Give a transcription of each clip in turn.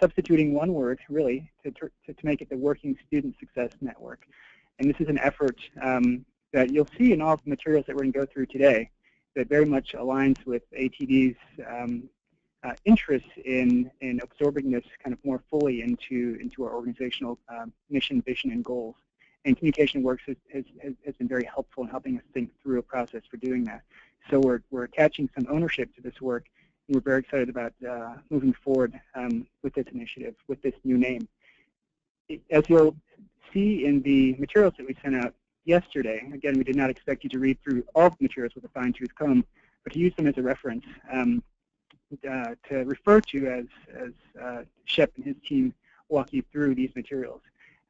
substituting one word, really, to, to, to make it the Working Student Success Network. And this is an effort um, that you'll see in all the materials that we're going to go through today that very much aligns with ATD's um, uh, interest in, in absorbing this kind of more fully into, into our organizational um, mission, vision, and goals. And CommunicationWorks has, has, has been very helpful in helping us think through a process for doing that. So we're, we're attaching some ownership to this work, we're very excited about uh, moving forward um, with this initiative, with this new name. As you'll see in the materials that we sent out yesterday, again, we did not expect you to read through all the materials with a fine-tooth comb, but to use them as a reference. Um, uh, to refer to as, as uh, Shep and his team walk you through these materials,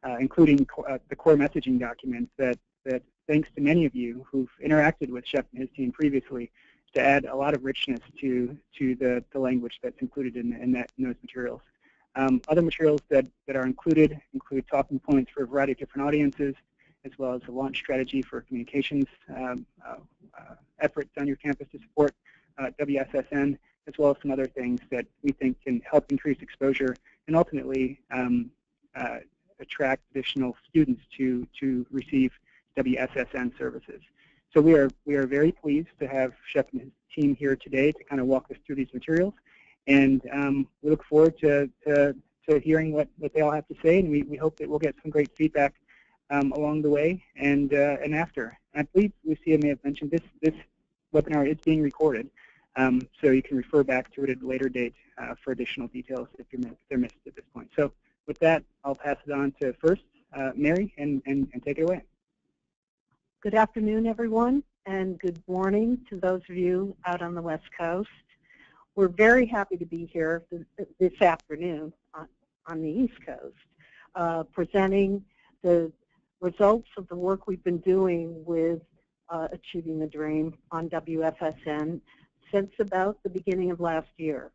uh, including co uh, the core messaging document that, that thanks to many of you who've interacted with Shep and his team previously to add a lot of richness to, to the, the language that's included in, in, that, in those materials. Um, other materials that, that are included include talking points for a variety of different audiences, as well as a launch strategy for communications um, uh, uh, efforts on your campus to support uh, WSSN, as well as some other things that we think can help increase exposure and ultimately um, uh, attract additional students to, to receive WSSN services. So we are, we are very pleased to have Shep and his team here today to kind of walk us through these materials. And um, we look forward to, to, to, hearing what, what they all have to say, and we, we hope that we'll get some great feedback um, along the way and, uh, and after. I believe Lucia may have mentioned this, this webinar is being recorded. Um, so you can refer back to it at a later date uh, for additional details if, if, they're missed at this point. So with that, I'll pass it on to first uh, Mary and, and, and take it away. Good afternoon, everyone, and good morning to those of you out on the West Coast. We're very happy to be here this afternoon on, the East Coast, uh, presenting the results of the work we've been doing with uh, Achieving the Dream on WSSN since about the beginning of last year.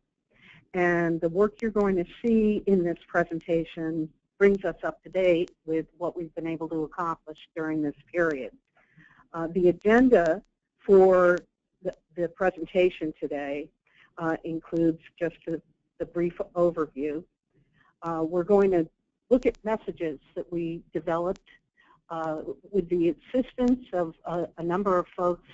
And the work you're going to see in this presentation brings us up to date with what we've been able to accomplish during this period. Uh, the agenda for the, the presentation today uh, includes just a, the brief overview. Uh, we're going to look at messages that we developed uh, with the assistance of a, a number of folks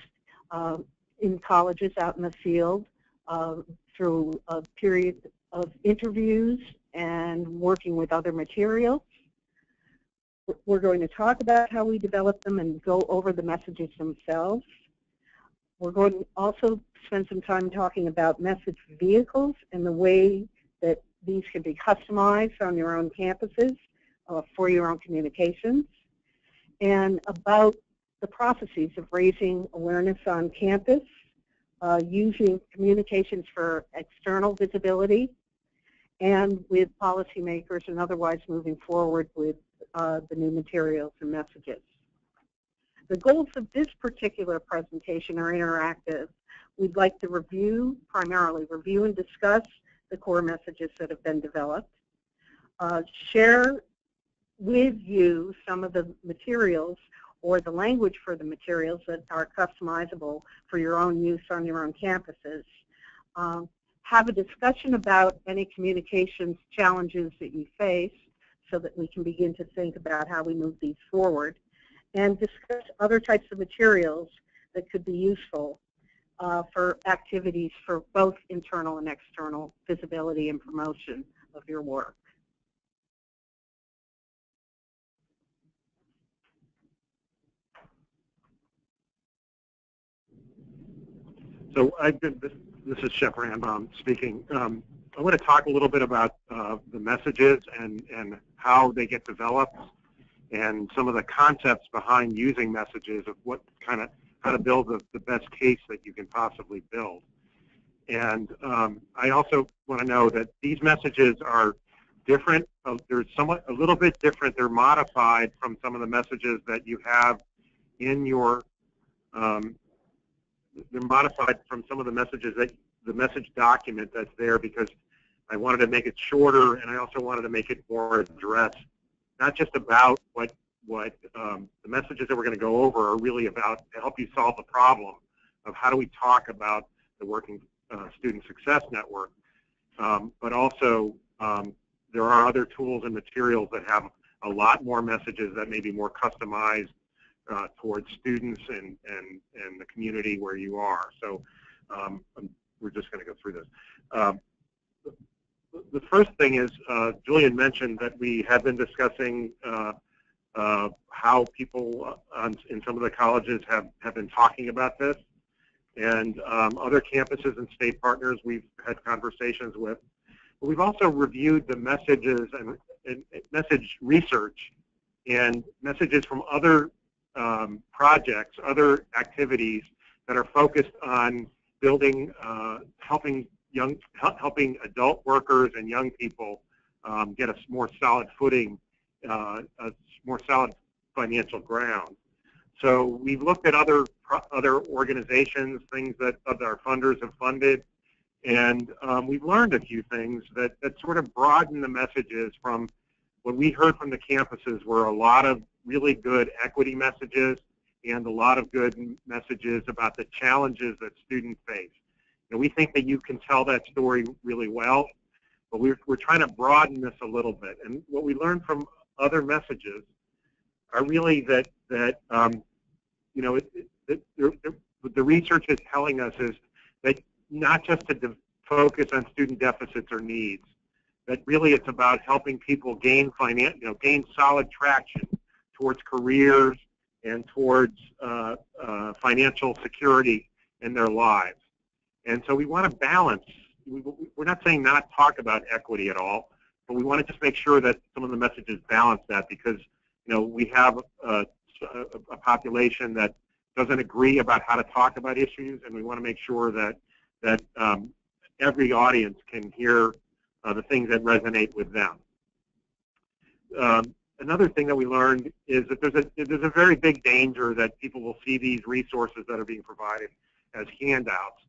uh, in colleges out in the field uh, through a period of interviews and working with other materials. We're going to talk about how we develop them and go over the messages themselves. We're going to also spend some time talking about message vehicles and the way that these can be customized on your own campuses uh, for your own communications, and about the processes of raising awareness on campus, uh, using communications for external visibility, and with policymakers and otherwise moving forward with uh, the new materials and messages. The goals of this particular presentation are interactive. We'd like to review, primarily review and discuss the core messages that have been developed, uh, share with you some of the materials or the language for the materials that are customizable for your own use on your own campuses. Um, have a discussion about any communications challenges that you face so that we can begin to think about how we move these forward. And discuss other types of materials that could be useful uh, for activities for both internal and external visibility and promotion of your work. So I've been, this, this is Shep Ranbom speaking. Um, I want to talk a little bit about uh, the messages and, and how they get developed and some of the concepts behind using messages of what kind of how to build the, the best case that you can possibly build. And um, I also want to know that these messages are different. Uh, they're somewhat a little bit different. They're modified from some of the messages that you have in your um, they're modified from some of the messages that the message document that's there because I wanted to make it shorter and I also wanted to make it more addressed, not just about what what um, the messages that we're going to go over are really about to help you solve the problem of how do we talk about the Working uh, Student Success Network, um, but also um, there are other tools and materials that have a lot more messages that may be more customized uh, towards students and, and, and the community where you are. So um, we're just going to go through this. Um, the first thing is, uh, Julian mentioned that we have been discussing uh, uh, how people on, in some of the colleges have, have been talking about this. And um, other campuses and state partners we've had conversations with. But we've also reviewed the messages and, and message research and messages from other um, projects, other activities that are focused on building, uh, helping young, helping adult workers and young people um, get a more solid footing, uh, a more solid financial ground. So we've looked at other other organizations, things that other funders have funded, and um, we've learned a few things that, that sort of broaden the messages from what we heard from the campuses were a lot of really good equity messages and a lot of good messages about the challenges that students face. And we think that you can tell that story really well, but we're, we're trying to broaden this a little bit. And what we learned from other messages are really that, that um, you know, it, it, it, the research is telling us is that not just to focus on student deficits or needs, but really it's about helping people gain finance, you know, gain solid traction towards careers and towards uh, uh, financial security in their lives. And so we want to balance. We're not saying not talk about equity at all, but we want to just make sure that some of the messages balance that because you know we have a, a population that doesn't agree about how to talk about issues, and we want to make sure that that um, every audience can hear uh, the things that resonate with them. Um, another thing that we learned is that there's a there's a very big danger that people will see these resources that are being provided as handouts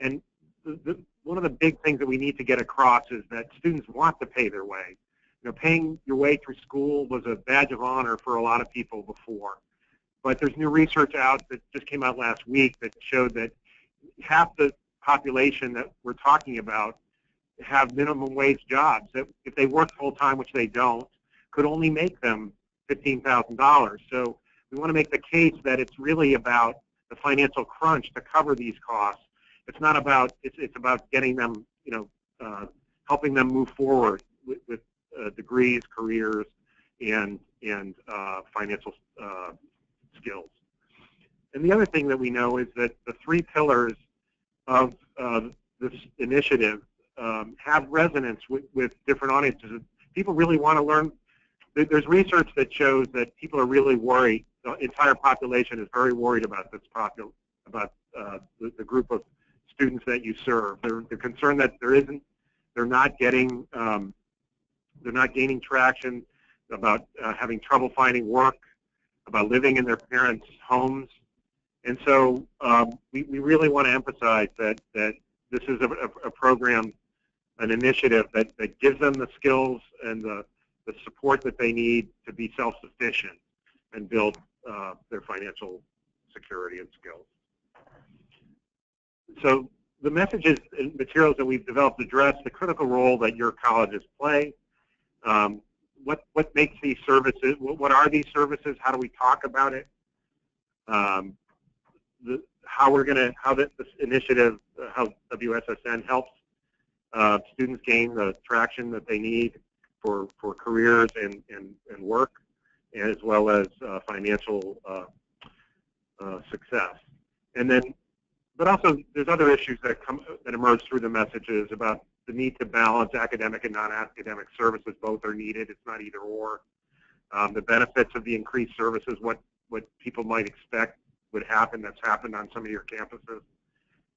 and the, the, one of the big things that we need to get across is that students want to pay their way. You know, paying your way through school was a badge of honor for a lot of people before. But there's new research out that just came out last week that showed that half the population that we're talking about have minimum wage jobs that if they work full time, which they don't, could only make them $15,000. So we want to make the case that it's really about the financial crunch to cover these costs it's not about it's it's about getting them you know uh, helping them move forward with, with uh, degrees, careers, and and uh, financial uh, skills. And the other thing that we know is that the three pillars of this initiative um, have resonance with, with different audiences. People really want to learn. There's research that shows that people are really worried. The entire population is very worried about this popul about uh, the, the, group of students that you serve. They're, they're concerned that there isn't, they're not getting, um, they're not gaining traction about uh, having trouble finding work, about living in their parents' homes. And so um, we, we really want to emphasize that, that this is a, a, a program, an initiative that, that gives them the skills and the, the support that they need to be self-sufficient and build uh, their financial security and skills so the messages and materials that we've developed address the critical role that your colleges play. Um, what what makes these services? What are these services? How do we talk about it? Um, the, how we're going to how this, this initiative, uh, how WSSN helps uh, students gain the traction that they need for for careers and and, and work, as well as uh, financial uh, uh, success. And then but also there's other issues that come that emerge through the messages about the need to balance academic and non-academic services. Both are needed. It's not either or. Um, the benefits of the increased services, what what people might expect would happen, that's happened on some of your campuses,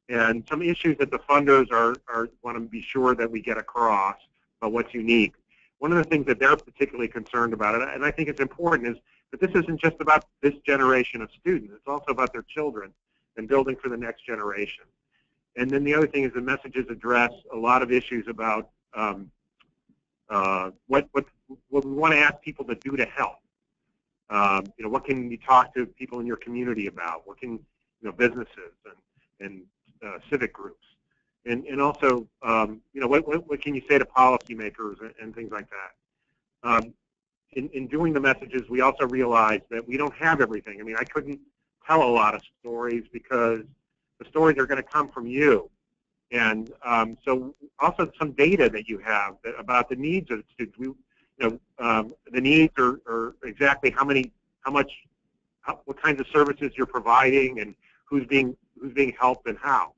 and some issues that the funders are, are want to be sure that we get across about what's unique. One of the things that they're particularly concerned about, and I think it's important, is that this isn't just about this generation of students. It's also about their children and building for the next generation. And then the other thing is the messages address a lot of issues about um, uh, what, what, what we want to ask people to do to help. Um, you know, what can you talk to people in your community about? What can, you know, businesses and, and uh, civic groups? And, and also, um, you know, what, what, what, can you say to policymakers and, and things like that? um, in, in doing the messages, we also realized that we don't have everything. I mean, I couldn't tell a lot of stories because the stories are going to come from you. And um, so also some data that you have that, about the needs of the students. We, you know, um, the needs are, are, exactly how many, how much, how, what kinds of services you're providing and who's being, who's being helped and how.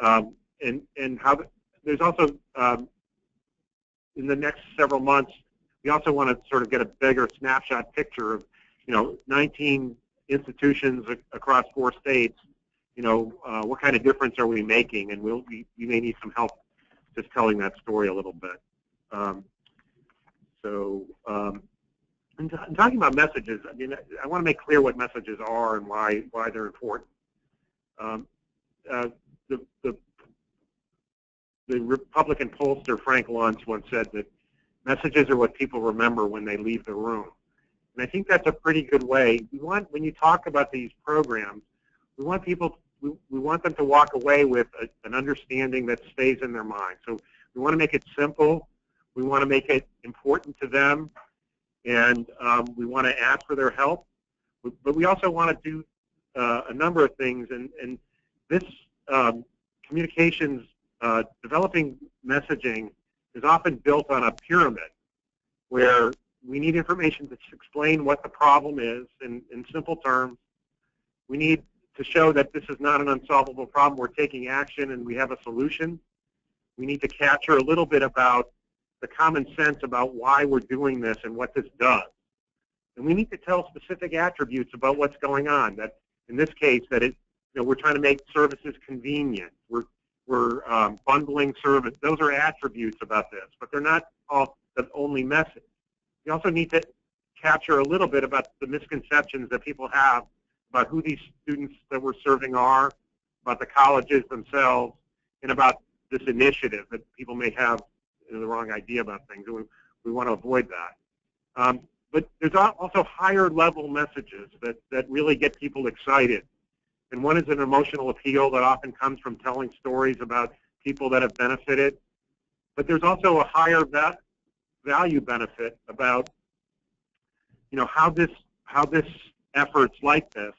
Um, and, and how, there's also, um, in the next several months, we also want to sort of get a bigger snapshot picture of, you know, 19 institutions across four states you know, uh, what kind of difference are we making? And we'll, we, may need some help just telling that story a little bit. Um, so, um, and, talking about messages, I mean, I, I want to make clear what messages are and why why they're important. Um, uh, the, the the Republican pollster Frank Luntz once said that messages are what people remember when they leave the room. And I think that's a pretty good way. We want, when you talk about these programs, we want people we, we want them to walk away with a, an understanding that stays in their mind. So we want to make it simple. We want to make it important to them. And um, we want to ask for their help. But we also want to do uh, a number of things. And, and this um, communications, uh, developing messaging is often built on a pyramid where we need information to explain what the problem is in, in simple terms. We need to show that this is not an unsolvable problem. We're taking action and we have a solution. We need to capture a little bit about the common sense about why we're doing this and what this does. And we need to tell specific attributes about what's going on. That in this case, that it, you know, we're trying to make services convenient. We're we're um, bundling service. Those are attributes about this, but they're not all the only message. We also need to capture a little bit about the misconceptions that people have about who these students that we're serving are, about the colleges themselves, and about this initiative that people may have you know, the wrong idea about things. And we, we want to avoid that. Um, but there's also higher level messages that, that really get people excited. And one is an emotional appeal that often comes from telling stories about people that have benefited. But there's also a higher va value benefit about you know how this how this efforts like this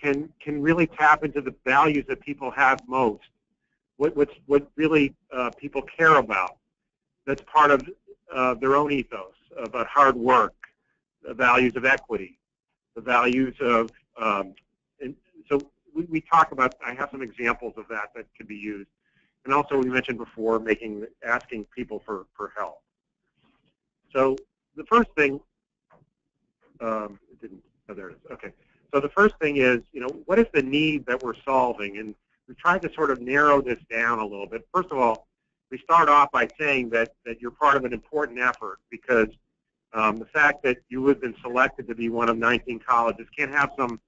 can can really tap into the values that people have most. What what's, what really uh, people care about. That's part of uh, their own ethos about hard work, the values of equity, the values of. Um, so we, we talk about. I have some examples of that that could be used, and also we mentioned before making asking people for for help. So the first thing. Um, it didn't. Oh, there it is. Okay. So the first thing is, you know, what is the need that we're solving? And we tried to sort of narrow this down a little bit. First of all, we start off by saying that, that you're part of an important effort because um, the fact that you have been selected to be one of 19 colleges can have some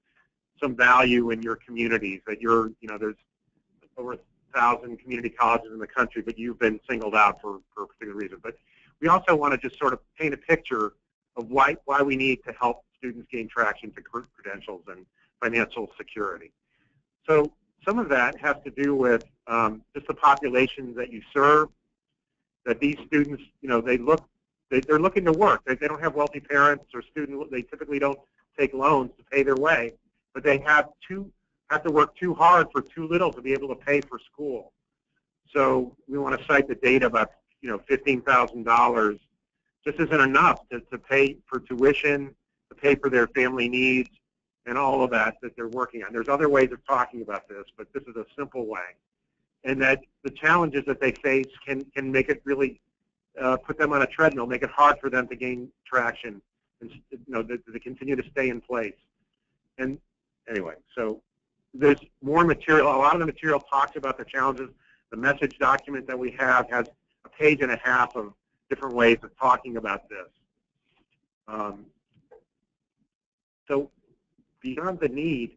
some value in your communities. That you're, you know, there's over a thousand community colleges in the country, but you've been singled out for, for a particular reason. But we also want to just sort of paint a picture of why why we need to help students gain traction to credentials and financial security. So some of that has to do with um, just the populations that you serve, that these students, you know, they look, they, are looking to work. They, they don't have wealthy parents or student, they typically don't take loans to pay their way, but they have too, have to work too hard for too little to be able to pay for school. So we want to cite the data about, you know, $15,000 just isn't enough to, to pay for tuition, to pay for their family needs, and all of that that they're working on. There's other ways of talking about this, but this is a simple way. And that the challenges that they face can, can make it really uh, put them on a treadmill, make it hard for them to gain traction and you know, to, to continue to stay in place. And anyway, so there's more material. A lot of the material talks about the challenges. The message document that we have has a page and a half of different ways of talking about this. Um, so beyond the need,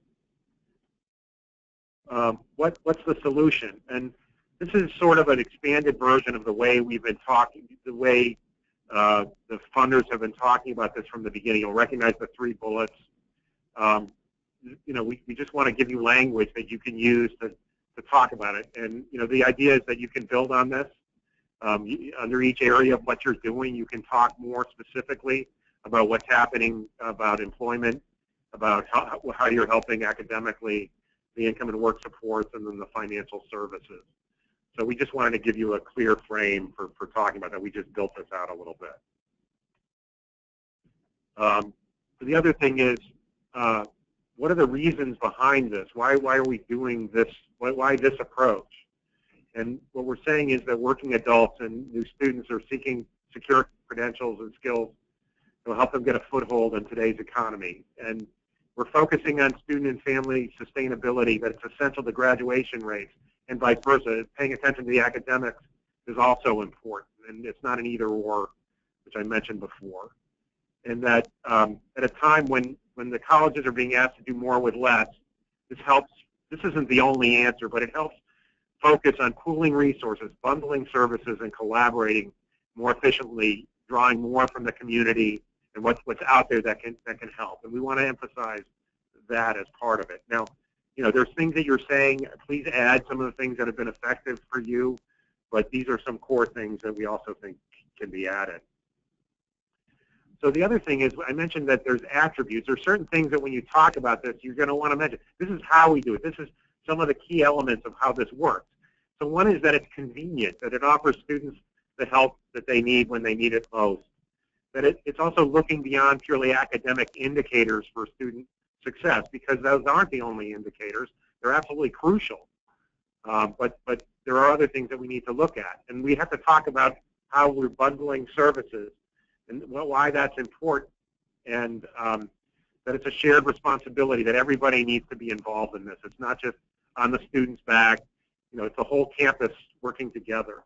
um, what, what's the solution? And this is sort of an expanded version of the way we've been talking, the way uh, the funders have been talking about this from the beginning. You'll recognize the three bullets. Um, you know, we, we just want to give you language that you can use to, to talk about it. And, you know, the idea is that you can build on this. Um, you, under each area of what you're doing, you can talk more specifically about what's happening about employment, about how, how you're helping academically, the income and work supports, and then the financial services. So we just wanted to give you a clear frame for, for talking about that. We just built this out a little bit. Um, the other thing is, uh, what are the reasons behind this? Why, why are we doing this? Why, why this approach? And what we're saying is that working adults and new students are seeking secure credentials and skills will help them get a foothold in today's economy. And we're focusing on student and family sustainability, it's essential to graduation rates and vice versa. Paying attention to the academics is also important, and it's not an either or, which I mentioned before. And that um, at a time when, when the colleges are being asked to do more with less, this helps. This isn't the only answer, but it helps focus on pooling resources, bundling services, and collaborating more efficiently, drawing more from the community and what's what's out there that can that can help. And we want to emphasize that as part of it. Now, you know, there's things that you're saying. Please add some of the things that have been effective for you, but these are some core things that we also think can be added. So the other thing is, I mentioned that there's attributes. There's certain things that when you talk about this, you're going to want to mention. This is how we do it. This is some of the key elements of how this works. So one is that it's convenient, that it offers students the help that they need when they need it most. That it, it's also looking beyond purely academic indicators for student success because those aren't the only indicators. They're absolutely crucial. Um, but, but there are other things that we need to look at. And we have to talk about how we're bundling services and why that's important. And um, that it's a shared responsibility that everybody needs to be involved in this. It's not just on the student's back. You know, it's the whole campus working together.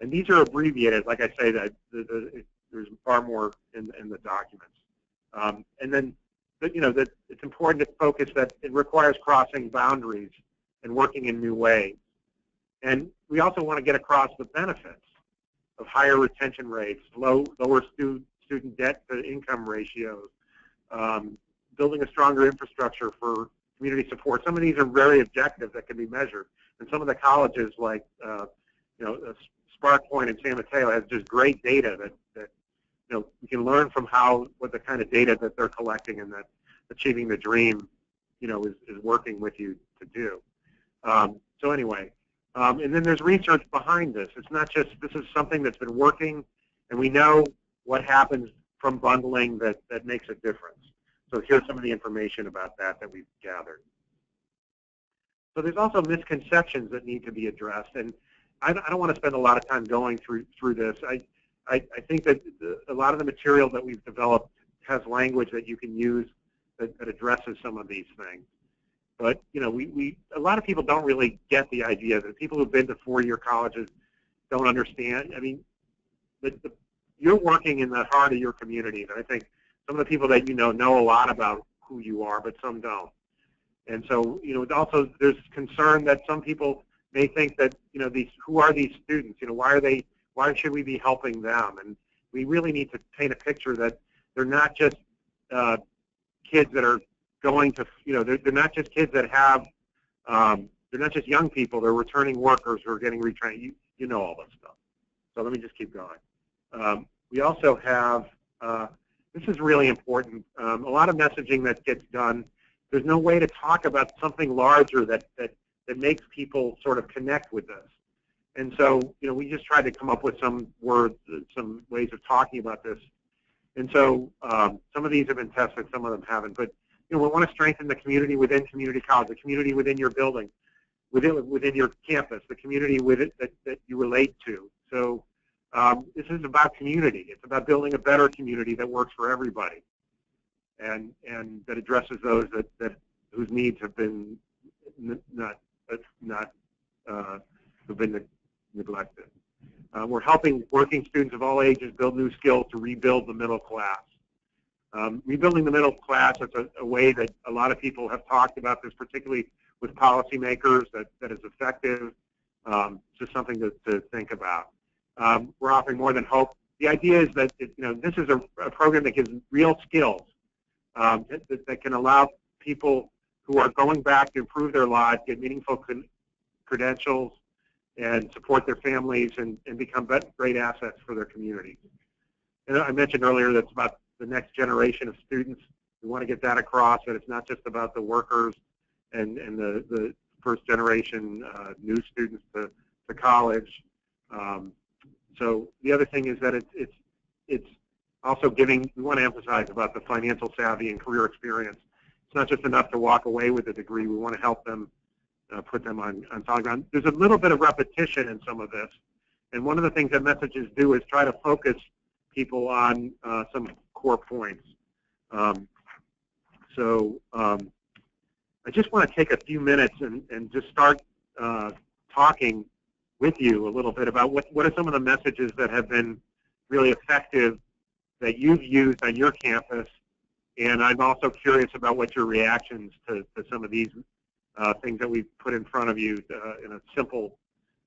And these are abbreviated. Like I say, that the, the, there's far more in, in the documents. Um, and then, you know, that it's important to focus that it requires crossing boundaries and working in new ways. And we also want to get across the benefits of higher retention rates, low, lower stu student debt to income ratios, um, building a stronger infrastructure for community support. Some of these are very objective that can be measured. And some of the colleges like, uh, you know, uh, SparkPoint and San Mateo has just great data that, that, you know, we can learn from how, what the kind of data that they're collecting and that achieving the dream, you know, is, is working with you to do. Um, so anyway, um, and then there's research behind this. It's not just, this is something that's been working, and we know what happens from bundling that, that makes a difference. So here's some of the information about that that we've gathered. So there's also misconceptions that need to be addressed, and I, I don't want to spend a lot of time going through through this. I, I, I think that the, a lot of the material that we've developed has language that you can use that, that addresses some of these things. But you know, we, we a lot of people don't really get the idea that people who've been to four-year colleges don't understand. I mean, the, the, you're working in the heart of your community, and I think some of the people that you know know a lot about who you are, but some don't. And so, you know, also there's concern that some people may think that, you know, these who are these students? You know, why are they? Why should we be helping them? And we really need to paint a picture that they're not just uh, kids that are going to, you know, they're, they're not just kids that have, um, they're not just young people. They're returning workers who are getting retrained. You, you know all this stuff. So let me just keep going. Um, we also have uh, this is really important. Um, a lot of messaging that gets done, there's no way to talk about something larger that, that, that makes people sort of connect with this. And so, you know, we just tried to come up with some words, some ways of talking about this. And so um, some of these have been tested, some of them haven't. But, you know, we want to strengthen the community within community college, the community within your building, within, within your campus, the community with it that, that you relate to. So um, this is about community. It's about building a better community that works for everybody, and and that addresses those that, that whose needs have been not not uh, have been neglected. Uh, we're helping working students of all ages build new skills to rebuild the middle class. Um, rebuilding the middle class is a, a, way that a lot of people have talked about this, particularly with policymakers, that, that is effective. Um, just something to, to think about. Um, we're offering more than hope. The idea is that it, you know this is a, a, program that gives real skills um, that, that, can allow people who are going back to improve their lives, get meaningful credentials, and support their families and, and become great assets for their communities. And I mentioned earlier that's about the next generation of students. We want to get that across, that it's not just about the workers and, and the, the first generation uh, new students to, to college. Um, so the other thing is that it's, it's, it's also giving, we want to emphasize about the financial savvy and career experience. It's not just enough to walk away with a degree. We want to help them uh, put them on, on solid ground. There's a little bit of repetition in some of this. And one of the things that messages do is try to focus people on uh, some core points. Um, so um, I just want to take a few minutes and, and just start uh, talking with you a little bit about what, what are some of the messages that have been really effective that you've used on your campus. And I'm also curious about what your reactions to, to some of these uh, things that we've put in front of you uh, in a simple,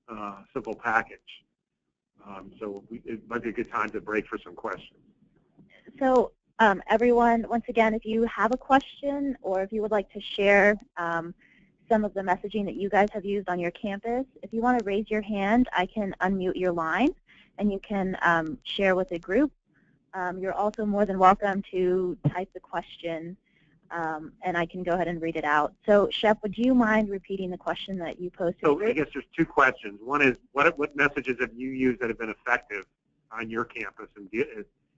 uh, simple package. Um, so we, it might be a good time to break for some questions. So um, everyone, once again, if you have a question or if you would like to share um, some of the messaging that you guys have used on your campus, if you want to raise your hand, I can unmute your line and you can um, share with the group. Um, you're also more than welcome to type the question um, and I can go ahead and read it out. So, Shep, would you mind repeating the question that you posted? So, I guess there's two questions. One is, what what messages have you used that have been effective on your campus and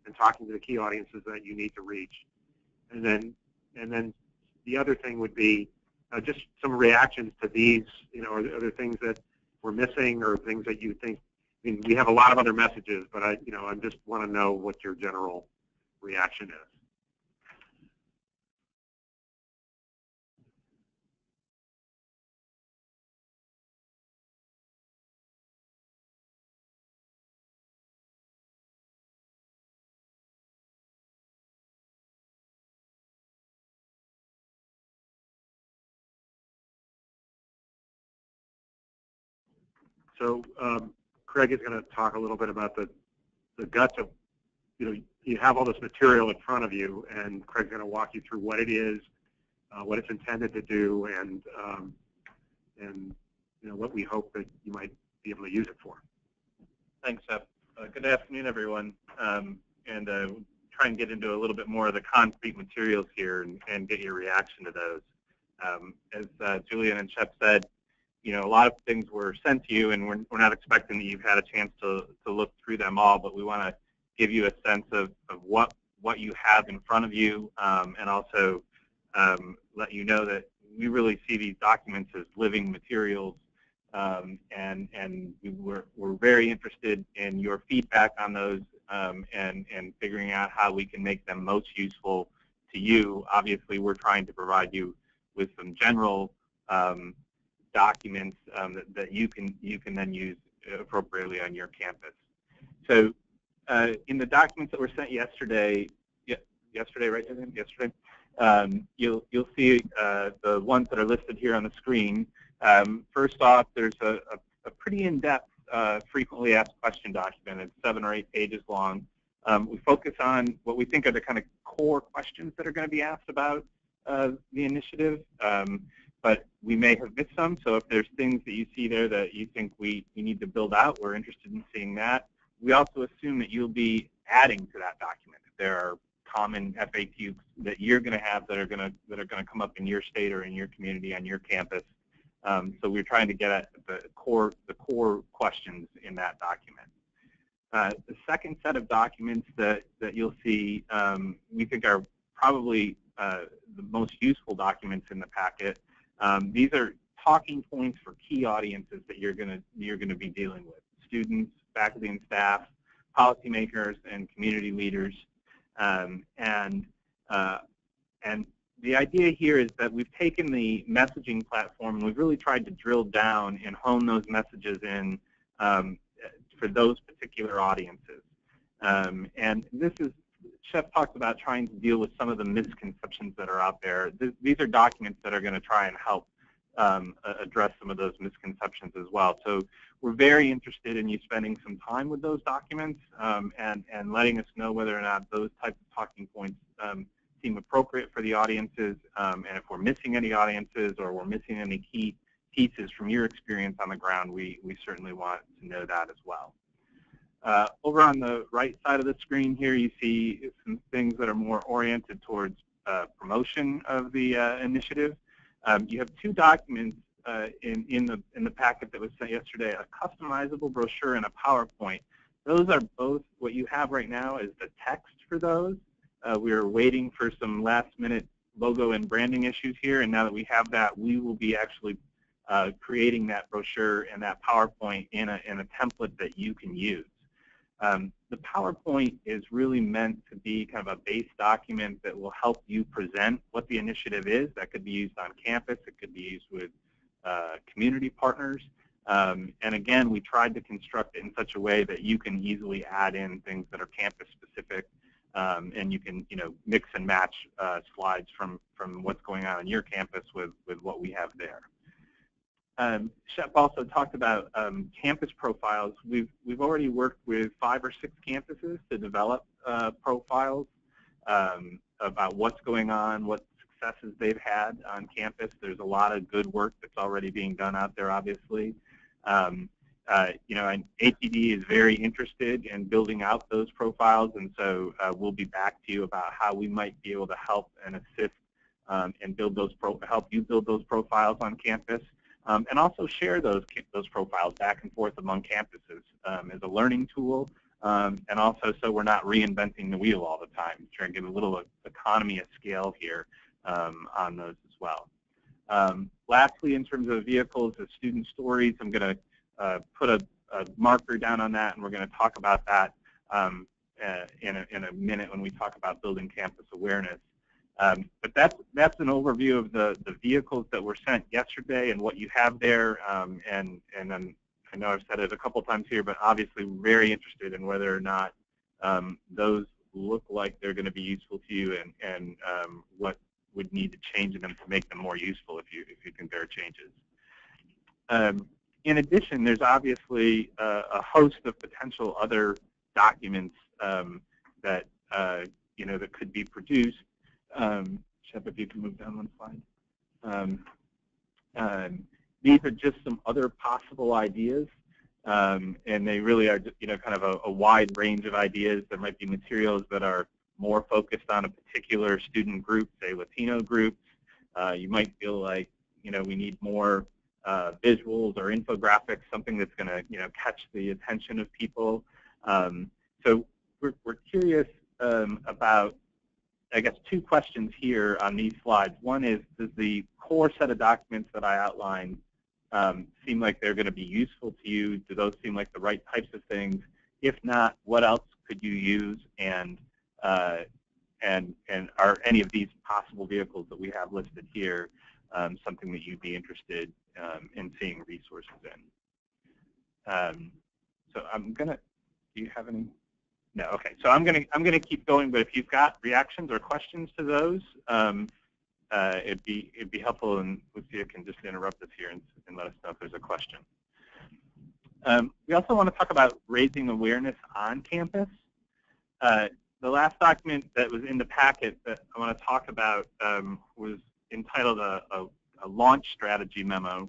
and talking to the key audiences that you need to reach? And then, and then the other thing would be uh, just some reactions to these. You know, are are there things that we're missing or things that you think? I mean, we have a lot of other messages, but I, you know, I just want to know what your general reaction is. So um, Craig is going to talk a little bit about the, the guts of, you know, you have all this material in front of you, and Craig's going to walk you through what it is, uh, what it's intended to do, and um, and you know what we hope that you might be able to use it for. Thanks, Seth. Uh, good afternoon, everyone, um, and uh, try and get into a little bit more of the concrete materials here and, and get your reaction to those. Um, as uh, Julian and Shep said, you know, a lot of things were sent to you, and we're, we're not expecting that you've had a chance to, to look through them all, but we want to give you a sense of, of what, what you have in front of you, um, and also um, let you know that we really see these documents as living materials, um, and, and we're, we're very interested in your feedback on those um, and, and figuring out how we can make them most useful to you. Obviously, we're trying to provide you with some general um, documents um, that, that, you can you can then use appropriately on your campus. So uh, in the documents that were sent yesterday, yesterday, right? Yesterday, um, you'll you'll see uh, the ones that are listed here on the screen. Um, first off, there's a, a, a pretty in-depth, uh, frequently asked question document. It's seven or eight pages long. Um, we focus on what we think are the kind of core questions that are going to be asked about uh, the initiative. Um, but we may have missed some. So if there's things that you see there that you think we, we need to build out, we're interested in seeing that. We also assume that you'll be adding to that document. If there are common FAQs that you're going to have that are going to that are going to come up in your state or in your community on your campus. Um, so we're trying to get at the core the core questions in that document. Uh, the second set of documents that that you'll see um, we think are probably uh, the most useful documents in the packet um, these are talking points for key audiences that you're going to you're going to be dealing with: students, faculty and staff, policymakers, and community leaders. Um, and uh, and the idea here is that we've taken the messaging platform and we've really tried to drill down and hone those messages in um, for those particular audiences. Um, and this is Shep talks about trying to deal with some of the misconceptions that are out there. Th these are documents that are going to try and help um, address some of those misconceptions as well. So we're very interested in you spending some time with those documents um, and, and letting us know whether or not those types of talking points um, seem appropriate for the audiences um, and if we're missing any audiences or we're missing any key pieces from your experience on the ground, we, we certainly want to know that as well. Uh, over on the right side of the screen here, you see some things that are more oriented towards uh, promotion of the uh, initiative. Um, you have two documents uh, in, in, the, in the packet that was sent yesterday, a customizable brochure and a PowerPoint. Those are both, what you have right now is the text for those. Uh, we are waiting for some last minute logo and branding issues here, and now that we have that, we will be actually uh, creating that brochure and that PowerPoint in a, in a template that you can use. Um, the PowerPoint is really meant to be kind of a base document that will help you present what the initiative is. That could be used on campus. It could be used with uh, community partners. Um, and again, we tried to construct it in such a way that you can easily add in things that are campus specific um, and you can you know mix and match uh, slides from from what's going on on your campus with with what we have there. Um, Shep also talked about um, campus profiles. We've we've already worked with five or six campuses to develop uh, profiles um, about what's going on, what successes they've had on campus. There's a lot of good work that's already being done out there, obviously. Um, uh, you know, and ATD is very interested in building out those profiles, and so uh, we'll be back to you about how we might be able to help and assist um, and build those help you build those profiles on campus, um, and also share those those profiles back and forth among campuses um, as a learning tool, um, and also so we're not reinventing the wheel all the time. Trying to get a little economy of scale here um, on those as well. Um, lastly, in terms of vehicles, the student stories, I'm going to uh, put a, a, marker down on that, and we're going to talk about that um, uh, in, a, in a minute when we talk about building campus awareness. Um, but that's that's an overview of the the vehicles that were sent yesterday and what you have there. Um, and and then I know I've said it a couple times here, but obviously very interested in whether or not um, those look like they're going to be useful to you and and um, what would need to change in them to make them more useful if you if you can bear changes. Um, in addition, there's obviously a, a, host of potential other documents um, that uh, you know that could be produced. Um, Shep, if you can move down one slide. Um, um these are just some other possible ideas, um, and they really are you know kind of a, a, wide range of ideas. There might be materials that are more focused on a particular student group, say Latino groups. Uh, you might feel like you know we need more uh, visuals or infographics, something that's going to you know catch the attention of people. Um, so we're, we're curious um, about, I guess, two questions here on these slides. One is, does the core set of documents that I outlined um, seem like they're going to be useful to you? Do those seem like the right types of things? If not, what else could you use? And uh, and and are any of these possible vehicles that we have listed here um, something that you'd be interested um, in seeing resources in. Um, so I'm gonna. Do you have any? No. Okay. So I'm gonna I'm gonna keep going. But if you've got reactions or questions to those, um, uh, it'd be it'd be helpful, and Lucia can just interrupt us here and, and let us know if there's a question. Um, we also want to talk about raising awareness on campus. Uh, the last document that was in the packet that I want to talk about um, was entitled a, a, a launch strategy memo.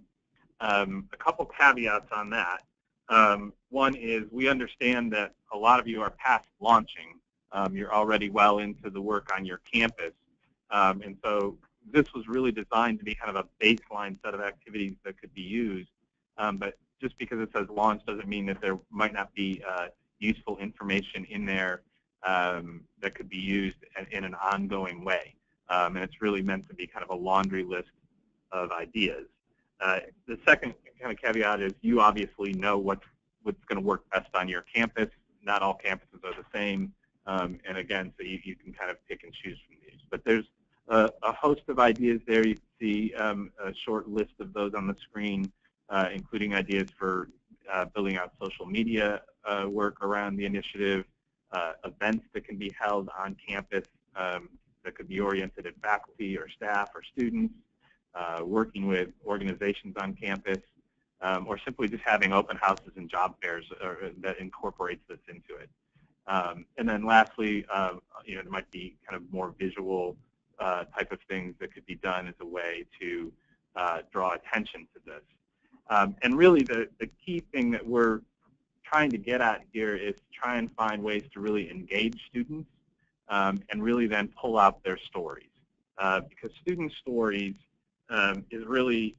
Um, a couple caveats on that. Um, one is we understand that a lot of you are past launching. Um, you're already well into the work on your campus. Um, and so this was really designed to be kind of a baseline set of activities that could be used. Um, but just because it says launch doesn't mean that there might not be uh, useful information in there um, that could be used in an ongoing way. Um, and it's really meant to be kind of a laundry list of ideas. Uh, the second kind of caveat is you obviously know what's, what's going to work best on your campus. Not all campuses are the same. Um, and again, so you, you can kind of pick and choose from these. But there's a, a host of ideas there. You can see um, a short list of those on the screen, uh, including ideas for uh, building out social media uh, work around the initiative, uh, events that can be held on campus, um, that could be oriented at faculty or staff or students, uh, working with organizations on campus, um, or simply just having open houses and job fairs or, uh, that incorporates this into it. Um, and then lastly, uh, you know, there might be kind of more visual uh, type of things that could be done as a way to uh, draw attention to this. Um, and really the, the key thing that we're trying to get at here is try and find ways to really engage students um, and really then pull out their stories. Uh, because student stories um, is really,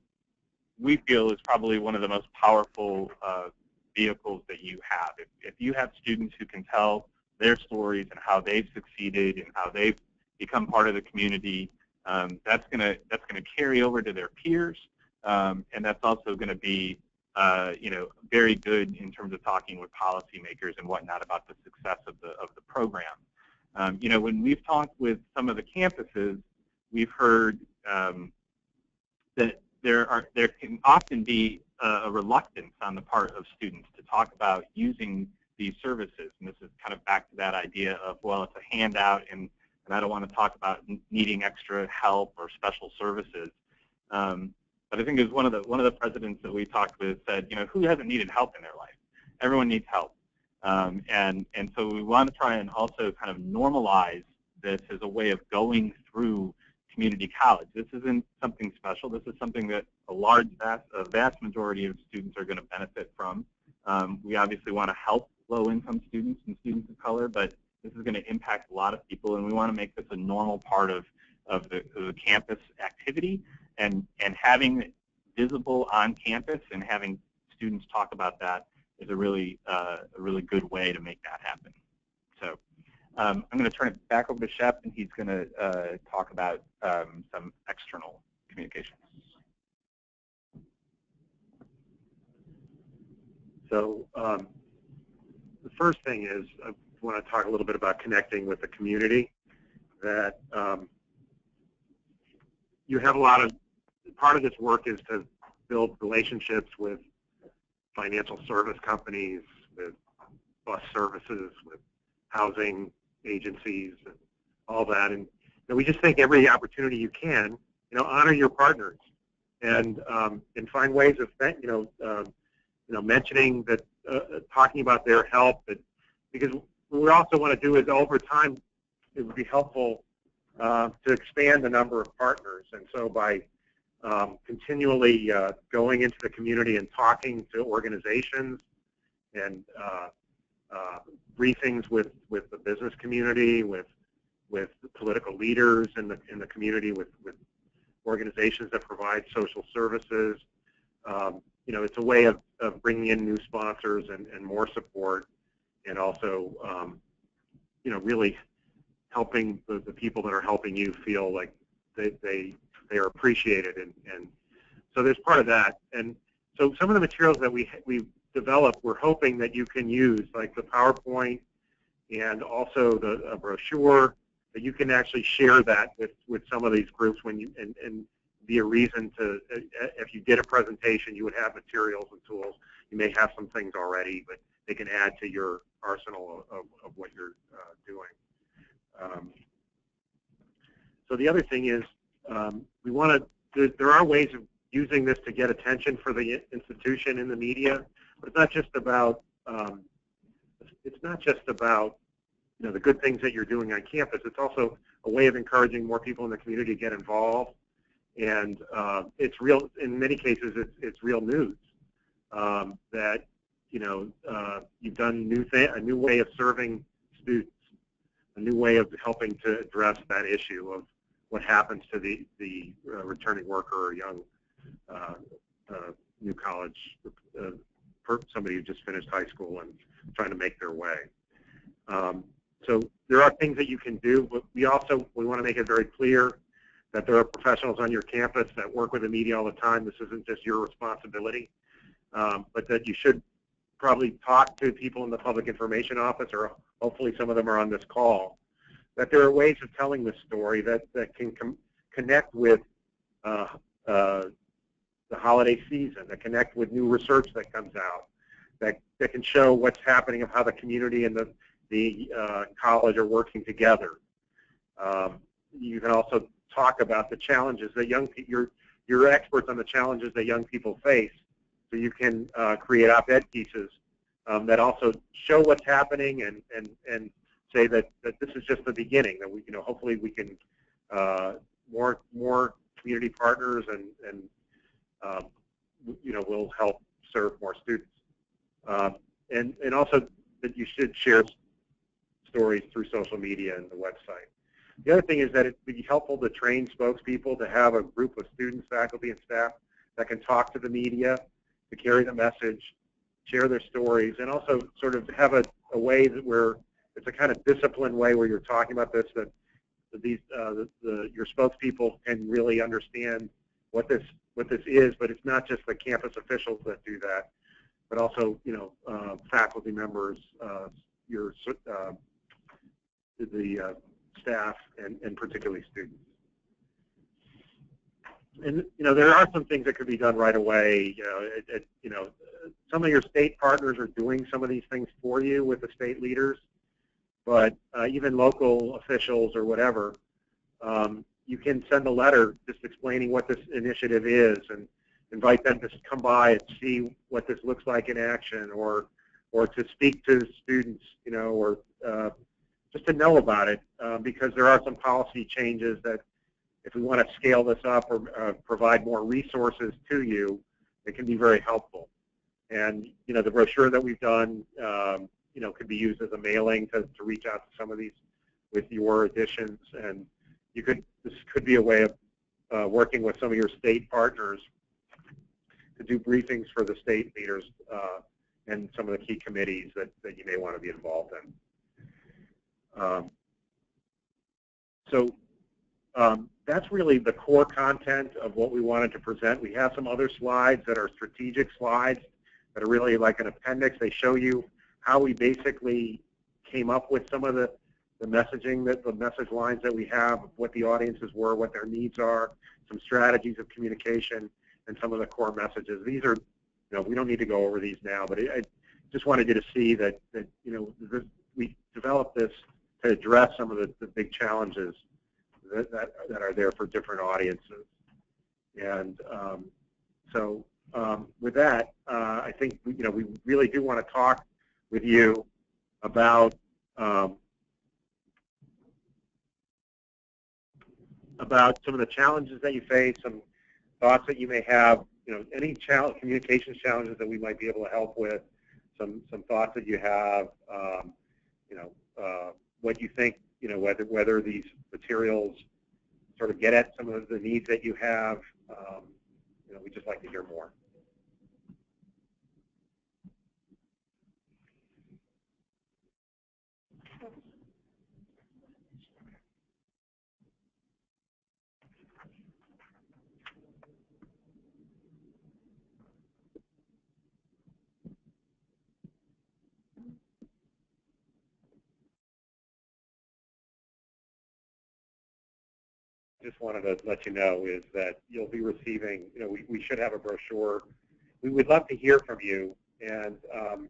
we feel, is probably one of the most powerful uh, vehicles that you have. If, if you have students who can tell their stories and how they've succeeded and how they've become part of the community, um, that's going to that's going to carry over to their peers, um, and that's also going to be uh, you know very good in terms of talking with policymakers and whatnot about the success of the of the program. Um, you know, when we've talked with some of the campuses, we've heard um, that there are there can often be a, reluctance on the part of students to talk about using these services. And this is kind of back to that idea of, well, it's a handout and, and I don't want to talk about needing extra help or special services. Um, but I think it was one of the one of the presidents that we talked with said, you know, who hasn't needed help in their life? Everyone needs help. Um, and and so we want to try and also kind of normalize this as a way of going through community college. This isn't something special. This is something that a large, vast, a vast majority of students are going to benefit from. Um, we obviously want to help low-income students and students of color, but this is going to impact a lot of people, and we want to make this a normal part of, of, the, of the campus activity. And, and having it visible on campus and having students talk about that is a really, uh, a really good way to make that happen. So um, I'm going to turn it back over to Shep, and he's going to uh, talk about um, some external communications. So um, the first thing is I want to talk a little bit about connecting with the community. That um, you have a lot of part of this work is to build relationships with financial service companies, with bus services, with housing agencies, and all that. And you know, we just think every opportunity you can, you know, honor your partners and um, and find ways of you know uh, you know mentioning that uh, talking about their help that because what we also want to do is over time it would be helpful uh, to expand the number of partners and so by um, continually uh, going into the community and talking to organizations and uh, briefings with, with the business community, with with political leaders in the in the community, with with organizations that provide social services. Um, you know, it's a way of, of bringing in new sponsors and, and more support, and also, um, you know, really helping the, the people that are helping you feel like they they they are appreciated, and and so there's part of that. And so some of the materials that we we develop, we're hoping that you can use, like the PowerPoint and also the brochure, that you can actually share that with, with some of these groups when you and, and be a reason to, if you did a presentation, you would have materials and tools. You may have some things already, but they can add to your arsenal of, of what you're uh, doing. Um, so the other thing is um, we want to, there are ways of using this to get attention for the institution in the media. But it's not just about um, it's not just about you know the good things that you're doing on campus. It's also a way of encouraging more people in the community to get involved. And uh, it's real. In many cases, it's it's real news um, that you know uh, you've done new thing, a new way of serving students, a new way of helping to address that issue of what happens to the the uh, returning worker or young uh, uh, new college uh, somebody who just finished high school and trying to make their way. Um, so there are things that you can do, but we also we want to make it very clear that there are professionals on your campus that work with the media all the time. This isn't just your responsibility, um, but that you should probably talk to people in the public information office, or hopefully some of them are on this call, that there are ways of telling this story that, that can connect with uh, uh, the holiday season, that connect with new research that comes out, that, that can show what's happening of how the community and the, the uh, college are working together. Um, you can also talk about the challenges that young people, you're, you're experts on the challenges that young people face, so you can uh, create op-ed pieces um, that also show what's happening and, and, and say that, that this is just the beginning, that we, you know, hopefully we can, uh, more, more community partners and, and um, you know, will help serve more students. Um, and, and also that you should share stories through social media and the website. The other thing is that it would be helpful to train spokespeople to have a group of students, faculty, and staff that can talk to the media, to carry the message, share their stories, and also sort of have a, a way that where it's a kind of disciplined way where you're talking about this that, these uh, the, the, your spokespeople can really understand what this what this is, but it's not just the campus officials that do that, but also you know uh, faculty members, uh, your uh, the uh, staff, and, and particularly students. And you know there are some things that could be done right away. You know, it, it, you know, some of your state partners are doing some of these things for you with the state leaders, but uh, even local officials or whatever, um, you can send a letter just explaining what this initiative is and invite them to come by and see what this looks like in action, or or to speak to students, you know, or uh, just to know about it, uh, because there are some policy changes that if we want to scale this up or uh, provide more resources to you, it can be very helpful. And you know, the brochure that we've done, um, you know, could be used as a mailing to, to reach out to some of these with your additions. And you could this could be a way of uh, working with some of your state partners to do briefings for the state leaders uh, and some of the key committees that, that you may want to be involved in. Um, so um, that's really the core content of what we wanted to present. We have some other slides that are strategic slides that are really like an appendix. They show you how we basically came up with some of the, the messaging, that the message lines that we have, what the audiences were, what their needs are, some strategies of communication, and some of the core messages. These are, you know, we don't need to go over these now, but I just wanted you to see that, that you know, this, we developed this to address some of the, the big challenges that, that, that are there for different audiences. And um, so um, with that, uh, I think you know we really do want to talk with you about um, about some of the challenges that you face, some thoughts that you may have, you know, any challenge, communications challenges that we might be able to help with, some some thoughts that you have, um, you know, uh, what you think you know, whether whether these materials sort of get at some of the needs that you have. Um, you know, we just like to hear more. Just wanted to let you know is that you'll be receiving, you know, we, we should have a brochure. We would love to hear from you, and um,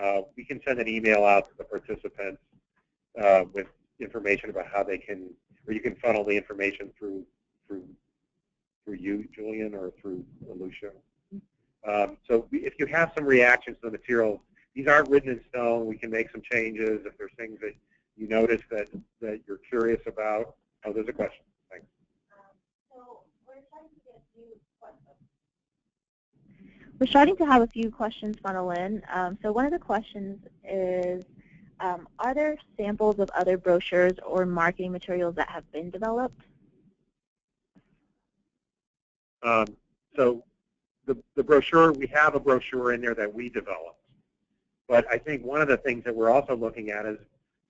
uh, we can send an email out to the participants uh, with information about how they can, or you can funnel the information through through through you, Julian, or through Lucia. Um, so if you have some reactions to the materials, these aren't written in stone. We can make some changes if there's things that you notice that that you're curious about. Oh, there's a question. We're starting to have a few questions funnel in. Um, so one of the questions is, um, are there samples of other brochures or marketing materials that have been developed? Um, so the, the brochure, we have a brochure in there that we developed. But I think one of the things that we're also looking at is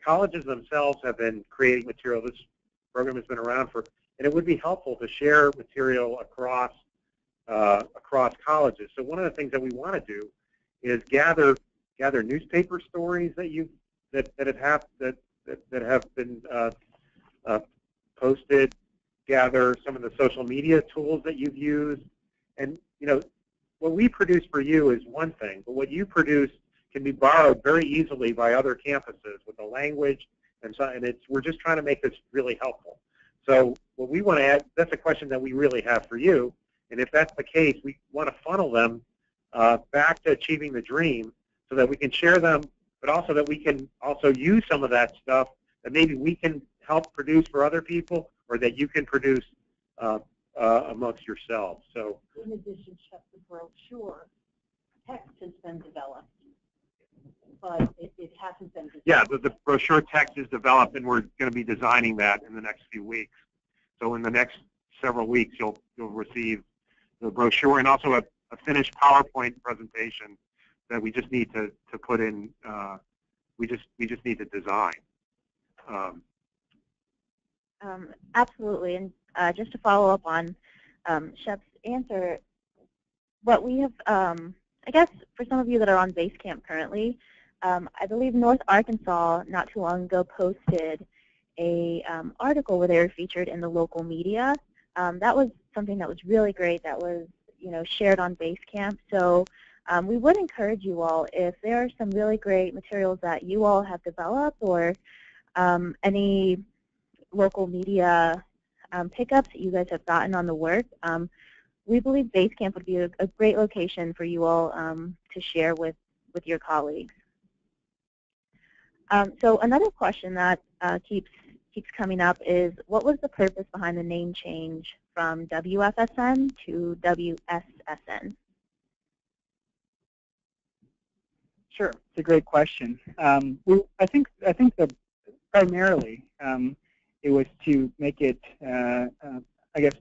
colleges themselves have been creating material. This program has been around for, and it would be helpful to share material across uh, across colleges. So one of the things that we want to do is gather gather newspaper stories that you that that have that that, that have been uh, uh, posted, gather some of the social media tools that you've used, and you know what we produce for you is one thing, but what you produce can be borrowed very easily by other campuses with the language and so and it's we're just trying to make this really helpful. So what we want to add, that's a question that we really have for you, and if that's the case, we want to funnel them uh, back to achieving the dream so that we can share them, but also that we can also use some of that stuff that maybe we can help produce for other people or that you can produce uh, uh, amongst yourselves. So In addition, Shep, the brochure text has been developed, but it, it hasn't been developed. yeah, the, the brochure text is developed, and we're going to be designing that in the next few weeks. So in the next several weeks, you'll you'll receive the brochure and also a, a finished PowerPoint presentation that we just need to to put in. Uh, we just we just need to design. Um, Um, absolutely, and uh, just to follow up on um, answer, what we have, um, I guess for some of you that are on Basecamp currently, um, I believe North Arkansas not too long ago posted a um, article where they were featured in the local media. Um, that was something that was really great. That was you know shared on Basecamp. So um, we would encourage you all if there are some really great materials that you all have developed or um, any local media um, pickups that you guys have gotten on the work, um, we believe Basecamp would be a, a great location for you all to share with, with your colleagues. Um, so another question that uh, keeps keeps coming up is what was the purpose behind the name change from WFSN to WSSN? Sure, it's a great question. Um, we, I think I think primarily um, it was to make it, uh, uh, I guess,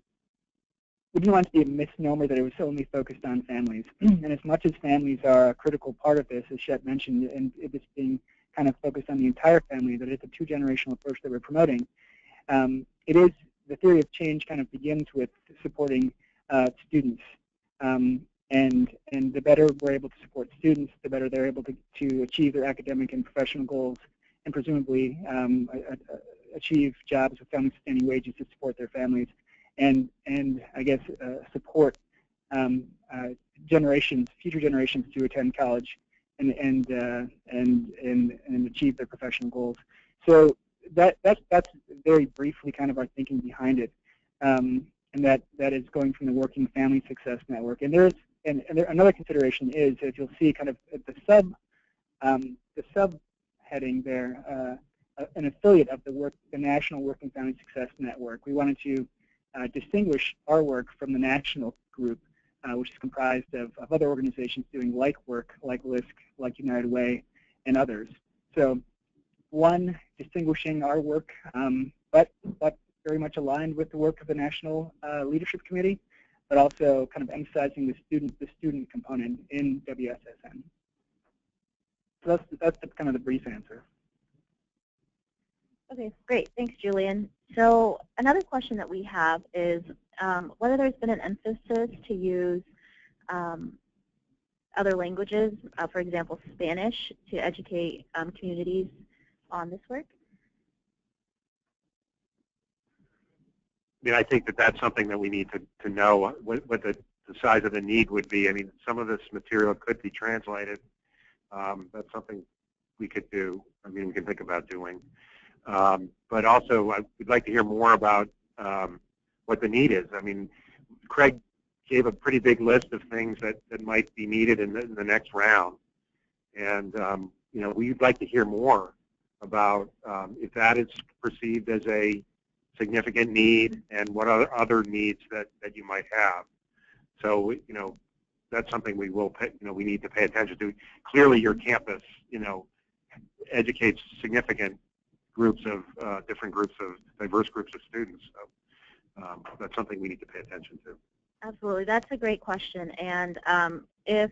we didn't want it to be a misnomer that it was only focused on families. and as much as families are a critical part of this, as Shep mentioned, and it is being kind of focused on the entire family, that it's a two-generational approach that we're promoting, um, it is, the theory of change kind of begins with supporting uh, students. Um, and, and the better we're able to support students, the better they're able to, to achieve their academic and professional goals, and presumably um, achieve jobs with family-sustaining wages to support their families, and and I guess uh, support um, uh, generations, future generations to attend college and and uh, and and and achieve their professional goals. So that that's that's very briefly kind of our thinking behind it, um, and that that is going from the Working Family Success Network. And there's and, and there, another consideration is if you'll see kind of the sub um, the sub heading there. Uh, an affiliate of the work, the National Working Family Success Network. We wanted to uh, distinguish our work from the national group, which is comprised of, of, other organizations doing like work, like LISC, like United Way, and others. So one, distinguishing our work, um, but, but very much aligned with the work of the National uh, Leadership Committee, but also kind of emphasizing the student, the student component in WSSN. So that's, that's the, kind of the brief answer. Okay, great. Thanks, Julian. So another question that we have is um, whether there's been an emphasis to use um, other languages, uh, for example, Spanish, to educate um, communities on this work? I mean, I think that that's something that we need to, to know what, what the, the size of the need would be. I mean, some of this material could be translated. Um, that's something we could do. I mean, we can think about doing. Um, but also, I would like to hear more about um, what the need is. I mean, Craig gave a pretty big list of things that, that might be needed in the, in the next round. And, um, you know, we'd like to hear more about um, if that is perceived as a significant need and what other, other needs that, that you might have. So, you know, that's something we will pay, you know, we need to pay attention to. Clearly your campus, you know, educates significant groups of uh, different groups of diverse groups of students. So um, that's something we need to pay attention to. Absolutely, that's a great question. And um, if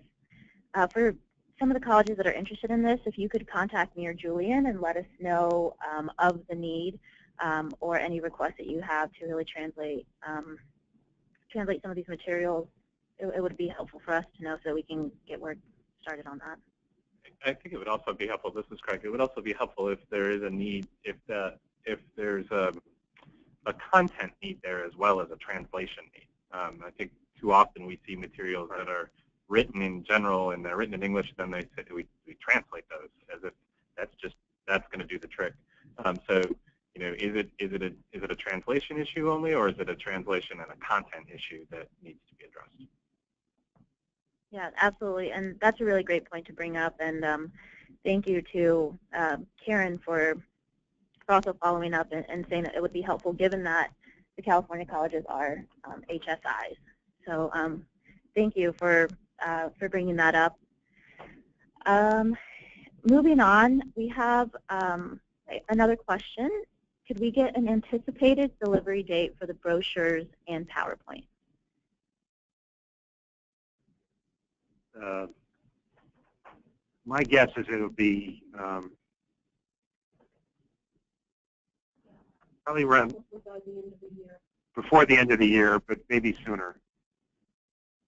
uh, for some of the colleges that are interested in this, if you could contact me or Julian and let us know um, of the need um, or any requests that you have to really translate um, translate some of these materials, it, it would be helpful for us to know so we can get work started on that. I think it would also be helpful. This is Craig. It would also be helpful if there is a need, if the, if there's a, a content need there as well as a translation need. Um, I think too often we see materials that are written in general and they're written in English, then they say we, we translate those as if that's just that's going to do the trick. Um, so you know, is it is it a is it a translation issue only, or is it a translation and a content issue that needs to be addressed? Yeah, absolutely, and that's a really great point to bring up. And um, thank you to uh, Karen for, for also following up and, and, saying that it would be helpful, given that the California colleges are um, HSIs. So um, thank you for, uh, for bringing that up. Um, moving on, we have um, another question. Could we get an anticipated delivery date for the brochures and PowerPoint? Uh, my guess is it'll be um, probably around before the end of the year, but maybe sooner.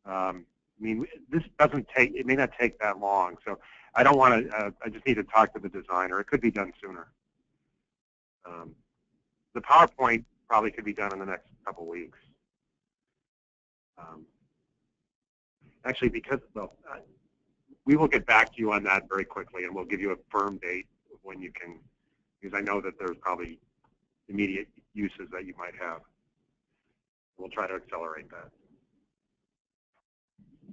Um, I mean, this doesn't take, it may not take that long, so I don't want to, uh, I just need to talk to the designer. It could be done sooner. Um, the PowerPoint probably could be done in the next couple weeks. Um, actually, because, well, uh, we will get back to you on that very quickly, and we'll give you a firm date when you can, because I know that there's probably immediate uses that you might have. We'll try to accelerate that.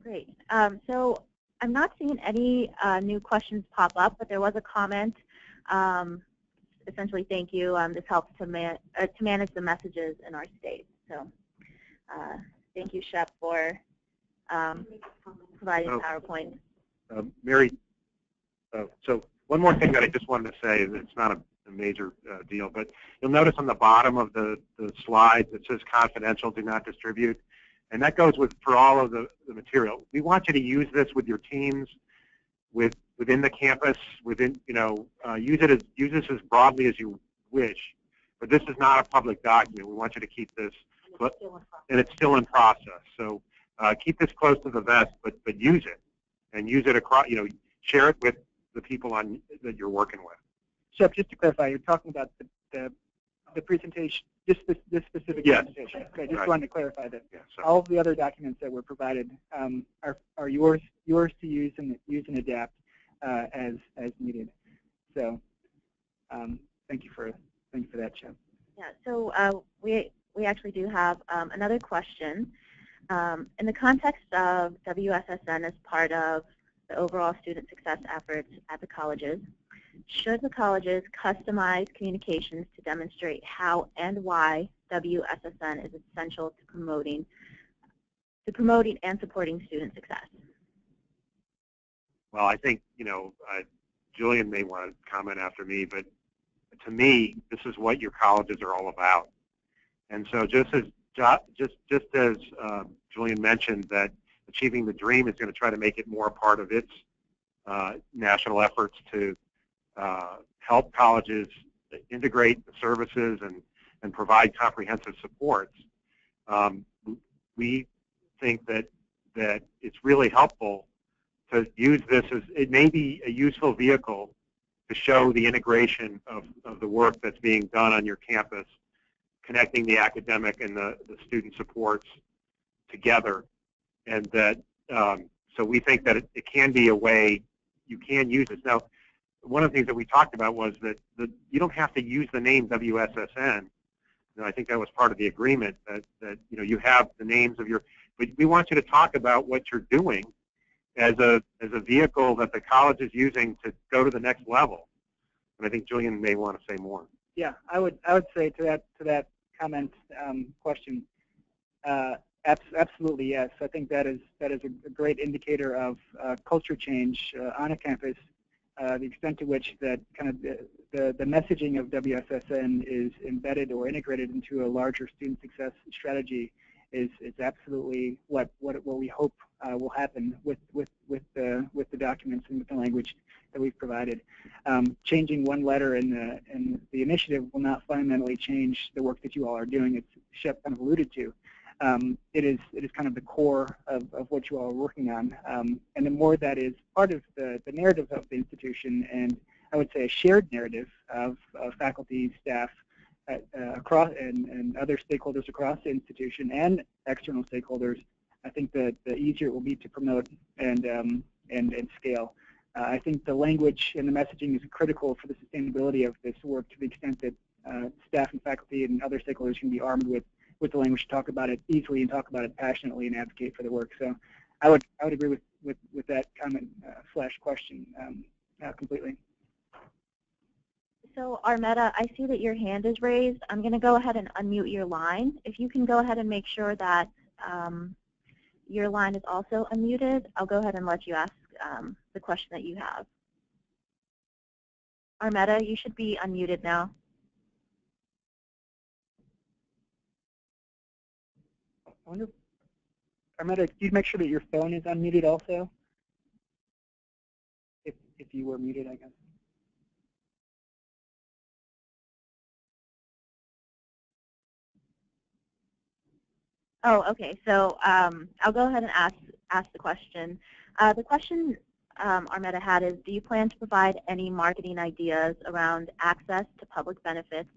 Great. Um, so I'm not seeing any uh, new questions pop up, but there was a comment. Um, essentially, thank you. Um, this helps to, man uh, to manage the messages in our state. So uh, thank you, Shep, for um, providing Oh. PowerPoint. Uh, Mary, uh, so one more thing that I just wanted to say, is it's not a, a major uh, deal, but you'll notice on the bottom of the, the slides it says confidential, do not distribute. And that goes with for all of the, the material. We want you to use this with your teams, with within the campus, within you know, uh, use it as use this as broadly as you wish. But this is not a public document. We want you to keep this, but, and it's still in process. So uh, keep this close to the vest, but but use it, and use it across. You know, share it with the people on that you're working with. Shep, just to clarify, you're talking about the, the, the presentation, just this, this specific Yes. presentation. Okay, just Right. wanted to clarify that. Yeah. All of the other documents that were provided um, are, are yours, yours to use and use and adapt uh, as, as needed. So um, thank you for, thank you for that, Shep. Yeah, so uh, we, we actually do have um, another question. Um, in the context of WSSN as part of the overall student success efforts at the colleges, should the colleges customize communications to demonstrate how and why WSSN is essential to promoting, to promoting and supporting student success? Well, I think, you know, uh, Julian may want to comment after me, but to me, this is what your colleges are all about. And so just as just just as uh, Julian mentioned that achieving the dream is going to try to make it more a part of its uh, national efforts to help colleges integrate the services and and provide comprehensive supports. Um, we think that that it's really helpful to use this as it may be a useful vehicle to show the integration of, of the work that's being done on your campus, connecting the academic and the, the student supports together. And that, um, so we think that it, it can be a way you can use this. Now, one of the things that we talked about was that the, you don't have to use the name WSSN. You know, I think that was part of the agreement that, that you know you have the names of your, but we want you to talk about what you're doing as a as a vehicle that the college is using to go to the next level. And I think Julian may want to say more. Yeah, I would I would say to that to that comment um, question, uh, abs absolutely yes. I think that is that is a, a great indicator of uh, culture change uh, on a campus. Uh, the extent to which that kind of the, the, the messaging of WSSN is embedded or integrated into a larger student success strategy is is absolutely what what what we hope uh, will happen with with with the with the documents and with the language that we've provided. Um, changing one letter in the in the initiative will not fundamentally change the work that you all are doing. It's Shep kind of alluded to. Um, it is it is kind of the core of, of what you all are working on. Um, and the more that is part of the, the narrative of the institution and I would say a shared narrative of, of faculty, staff, uh, across and, and other stakeholders across the institution and external stakeholders, I think that the easier it will be to promote and um, and, and scale. Uh, I think the language and the messaging is critical for the sustainability of this work to the extent that uh, staff and faculty and other stakeholders can be armed with, with the language to talk about it easily and talk about it passionately and advocate for the work. So I would I would agree with, with, with that comment uh, slash question um, uh, completely. So Armetta, I see that your hand is raised. I'm going to go ahead and unmute your line. If you can go ahead and make sure that um, your line is also unmuted, I'll go ahead and let you ask um, the question that you have. Armetta, you should be unmuted now. I wonder, Armetta, can you make sure that your phone is unmuted also? If, if you were muted, I guess. Oh, okay. So um, I'll go ahead and ask ask the question. Uh, the question um, Armetta had is, do you plan to provide any marketing ideas around access to public benefits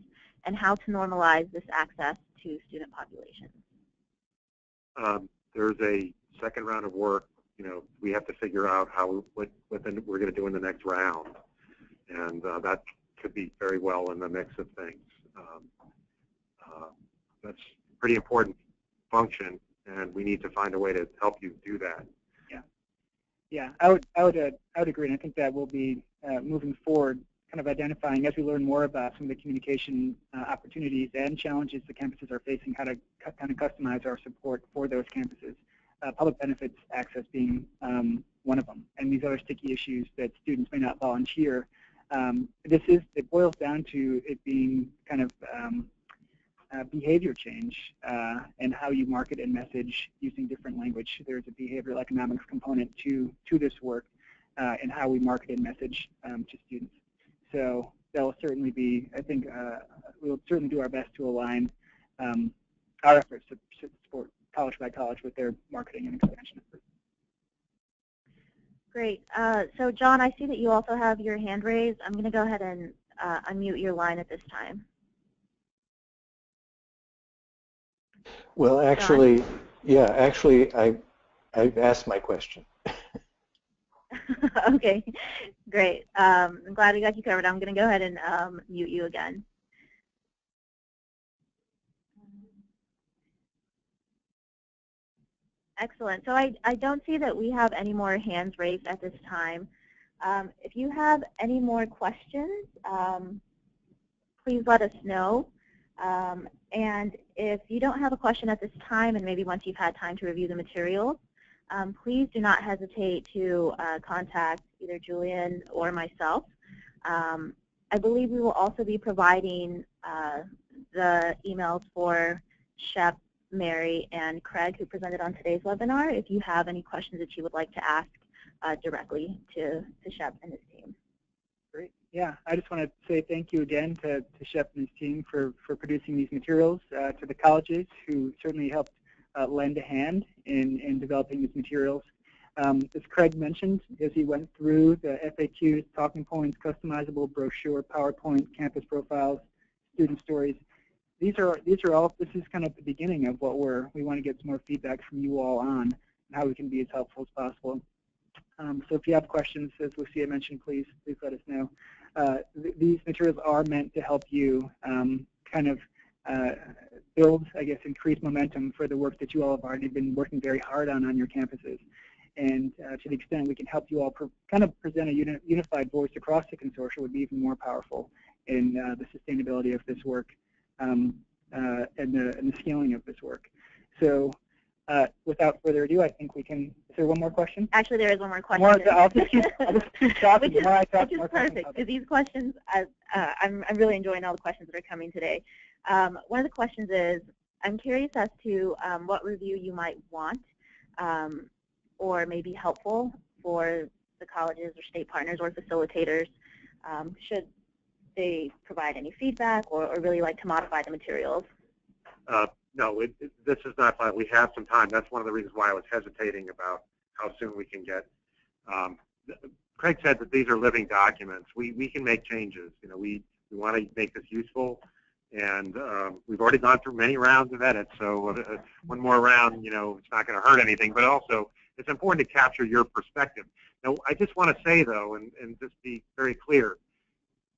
and how to normalize this access to student populations? Um, there's a second round of work. You know, we have to figure out how what what we're going to do in the next round, and uh, that could be very well in the mix of things. Um, uh, that's a pretty important function, and we need to find a way to help you do that. Yeah, I would, I would, uh, I would agree, and I think that will be uh, moving forward, kind of identifying as we learn more about some of the communication uh, opportunities and challenges the campuses are facing, how to kind of customize our support for those campuses. Uh, public benefits access being um, one of them, and these other sticky issues that students may not volunteer. Um, this is, it boils down to it being kind of um, uh, behavior change uh, and how you market and message using different language. There's a behavioral economics component to, to this work uh, and how we market and message um, to students. So that will certainly be, I think, uh, we'll certainly do our best to align um, our efforts to, support college by college with their marketing and expansion efforts. Great. Uh, so John, I see that you also have your hand raised. I'm going to go ahead and uh, unmute your line at this time. Well, actually, yeah, actually, I, I've asked my question. okay, great. Um, I'm glad we got you covered. I'm going to go ahead and um, mute you again. Excellent. So I, I don't see that we have any more hands raised at this time. Um, if you have any more questions, um, please let us know. Um, and if you don't have a question at this time, and maybe once you've had time to review the materials, um, please do not hesitate to uh, contact either Julian or myself. Um, I believe we will also be providing uh, the emails for Shep, Mary, and Craig who presented on today's webinar if you have any questions that you would like to ask uh, directly to, to Shep and his team. Great. Yeah, I just want to say thank you again to, to Shep and his team for, for producing these materials, uh, to the colleges who certainly helped lend a hand in, in developing these materials. Um, as Craig mentioned, as he went through the FAQs, talking points, customizable brochure, PowerPoint, campus profiles, student stories, these are these are all. This is kind of the beginning of what we're. We want to get some more feedback from you all on how we can be as helpful as possible. Um, so if you have questions, as Lucia mentioned, please please let us know. Uh, th these materials are meant to help you um, kind of uh, build, I guess, increase momentum for the work that you all have already been working very hard on on your campuses. And uh, to the extent we can help you all kind of present a uni unified voice across the consortium would be even more powerful in uh, the sustainability of this work um, uh, and, the, and the scaling of this work. So uh, without further ado, I think we can. Is there one more question? Actually, there is one more question. More, I'll just keep, I'll just keep talking. which is, I which is perfect because these questions, uh, I'm, I'm really enjoying all the questions that are coming today. Um, one of the questions is, I'm curious as to um, what review you might want um, or may be helpful for the colleges or state partners or facilitators um, should they provide any feedback or, or really like to modify the materials. Uh, no, it, it, this is not fine. We have some time. That's one of the reasons why I was hesitating about how soon we can get. Um, Craig said that these are living documents. We we can make changes. You know, we we want to make this useful, and um, we've already gone through many rounds of edits. So uh, one more round, you know, it's not going to hurt anything. But also, it's important to capture your perspective. Now, I just want to say though, and and just be very clear,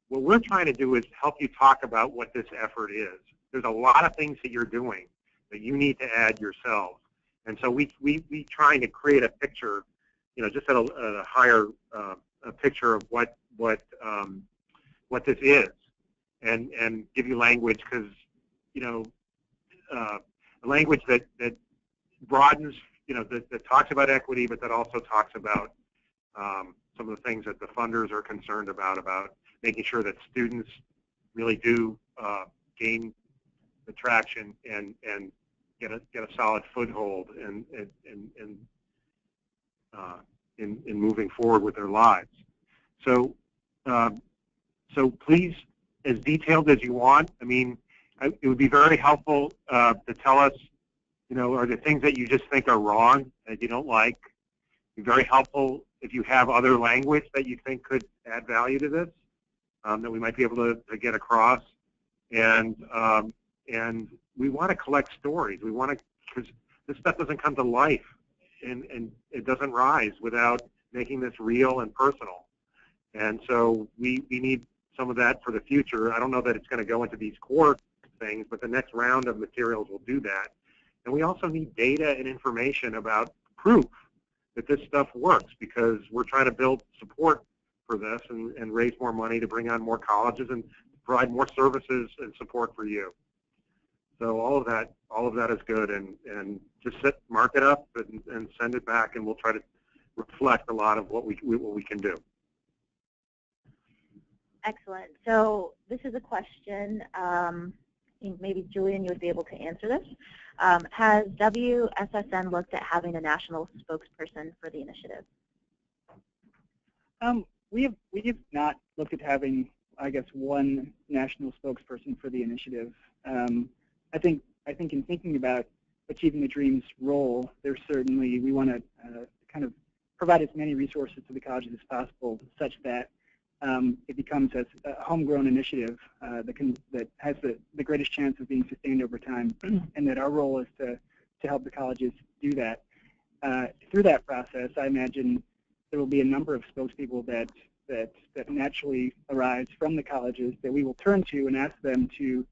what we're trying to do is help you talk about what this effort is there's a lot of things that you're doing that you need to add yourselves. And so we, we, we trying to create a picture, you know, just at a, a higher uh, a picture of what, what, um, what this is. And and give you language because you know uh, language that that broadens you know that, that talks about equity, but that also talks about um, some of the things that the funders are concerned about about making sure that students really do uh, gain the traction and and get a get a solid foothold in in in, in uh, in, in moving forward with their lives. So, um, so please, as detailed as you want. I mean, I, it would be very helpful uh, to tell us, you know, are the things that you just think are wrong that you don't like. Be very helpful if you have other language that you think could add value to this um, that we might be able to, to get across. And um, and we want to collect stories. We want to because this stuff doesn't come to life and, and it doesn't rise without making this real and personal. And so we, we need some of that for the future. I don't know that it's going to go into these core things, but the next round of materials will do that. And we also need data and information about proof that this stuff works because we're trying to build support for this and, and raise more money to bring on more colleges and provide more services and support for you. So all of that, all of that is good, and and just sit, mark it up, and, and send it back, and we'll try to reflect a lot of what we what we can do. Excellent. So this is a question. Um, maybe Julian, you would be able to answer this. Um, has WSSN looked at having a national spokesperson for the initiative? Um, we have we have not looked at having, I guess, one national spokesperson for the initiative. Um, I think I think in thinking about achieving the dreams role, there's certainly we want to uh, kind of provide as many resources to the colleges as possible, such that um, it becomes a, a homegrown initiative uh, that can that has the, the greatest chance of being sustained over time, and that our role is to to help the colleges do that. Uh, through that process, I imagine there will be a number of spokespeople that that that naturally arise from the colleges that we will turn to and ask them to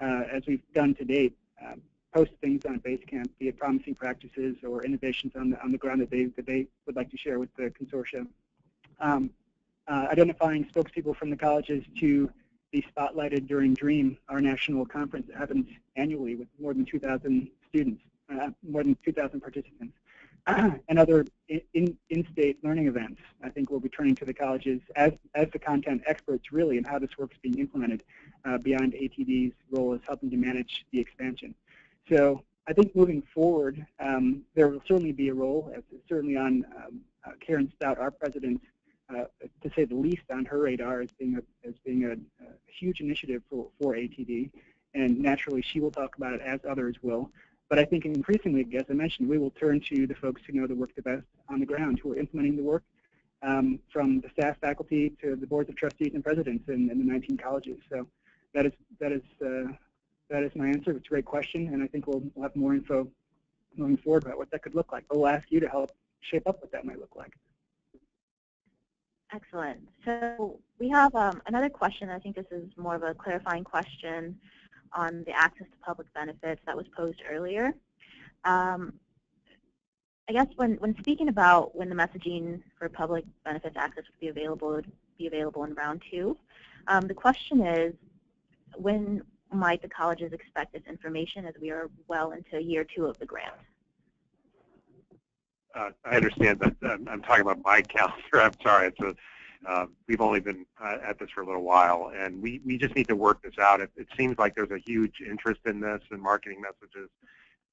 uh, as we've done to date, um, post things on Basecamp, be it promising practices or innovations on the, on the ground that they, that they would like to share with the consortium. Um, identifying spokespeople from the colleges to be spotlighted during DREAM, our national conference that happens annually with more than 2,000 students, uh, more than 2,000 participants. and other in-state in learning events. I think we'll be turning to the colleges as, as the content experts really in how this work is being implemented uh, beyond ATD's role as helping to manage the expansion. So I think moving forward, um, there will certainly be a role, certainly on um, uh, Karen Stout, our president, uh, to say the least, on her radar as being a, as being a, a huge initiative for, for ATD. And naturally, she will talk about it as others will. But I think increasingly, as I mentioned, we will turn to the folks who know the work the best on the ground, who are implementing the work, um, from the staff, faculty, to the boards of trustees and presidents in, in the 19 colleges. So that is that is uh, that is my answer. It's a great question, and I think we'll, we'll have more info moving forward about what that could look like. But we'll ask you to help shape up what that might look like. Excellent. So we have um, another question. I think this is more of a clarifying question on the access to public benefits that was posed earlier. Um, I guess when, when speaking about when the messaging for public benefits access would be available, would be available in round two, um, the question is, when might the colleges expect this information as we are well into year two of the grant? Uh, I understand, but um, I'm talking about my calendar. I'm sorry. It's a uh, we've only been uh, at this for a little while, and we, we just need to work this out. It, it seems like there's a huge interest in this and marketing messages,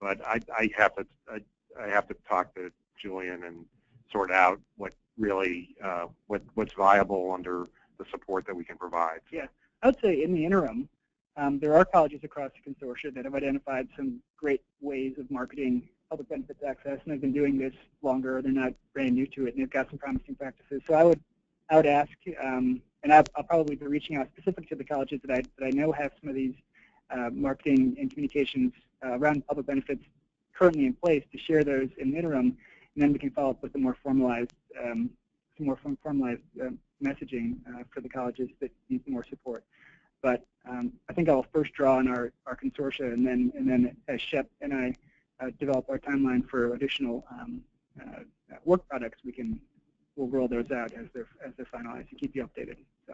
but I, I have to I, I have to talk to Julian and sort out what really uh, what what's viable under the support that we can provide. Yeah, I would say in the interim, um, there are colleges across the consortia that have identified some great ways of marketing public benefits access, and they've been doing this longer. They're not brand new to it, and they've got some promising practices. So I would I would ask, um, and I'll, I'll, probably be reaching out specific to the colleges that I, that I know have some of these uh, marketing and communications uh, around public benefits currently in place to share those in the interim, and then we can follow up with a more formalized, um, some more formalized uh, messaging uh, for the colleges that need more support. But um, I think I'll first draw on our, our consortia, and then and then as Shep and I develop our timeline for additional um, uh, work products, we can we'll roll those out as they're as they're finalized and keep you updated. So.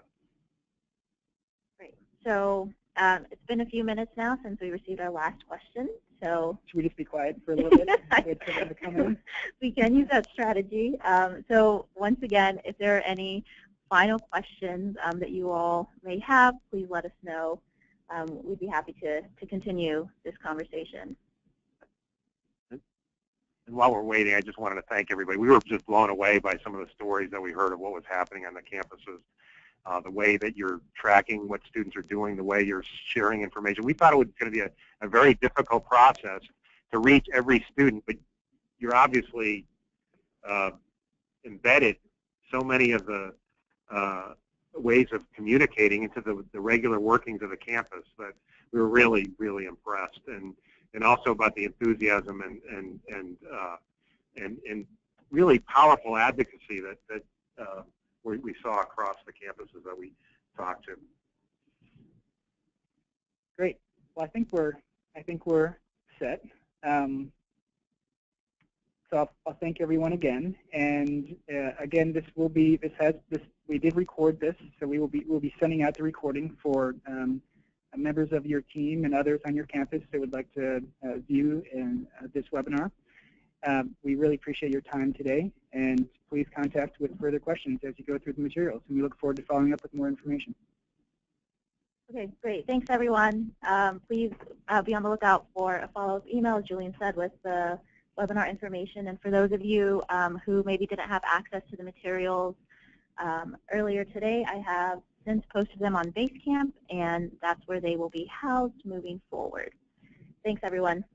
Great. So um, it's been a few minutes now since we received our last question. So Should we just be quiet for a little bit? Wait for them to come in? we can use that strategy. Um, so once again, if there are any final questions um, that you all may have, please let us know. Um, we'd be happy to, to continue this conversation. While we're waiting, I just wanted to thank everybody. We were just blown away by some of the stories that we heard of what was happening on the campuses, uh, the way that you're tracking what students are doing, the way you're sharing information. We thought it was going to be a, a very difficult process to reach every student, but you're obviously uh, embedded so many of the uh, ways of communicating into the, the regular workings of the campus that we were really, really impressed. And and also about the enthusiasm and and and uh, and, and really powerful advocacy that that uh, we, we saw across the campuses that we talked to. Great. Well, I think we're I think we're set. Um, so I'll, I'll, thank everyone again. And uh, again, this will be this has this we did record this, so we will be we'll be sending out the recording for um, members of your team and others on your campus that would like to uh, view in uh, this webinar. Um, we really appreciate your time today, and please contact with further questions as you go through the materials, and we look forward to following up with more information. Okay, great. Thanks, everyone. Um, please uh, be on the lookout for a follow-up email, as Julian said, with the webinar information. And for those of you um, who maybe didn't have access to the materials um, earlier today, I have since posted them on Basecamp, and that's where they will be housed moving forward. Thanks, everyone.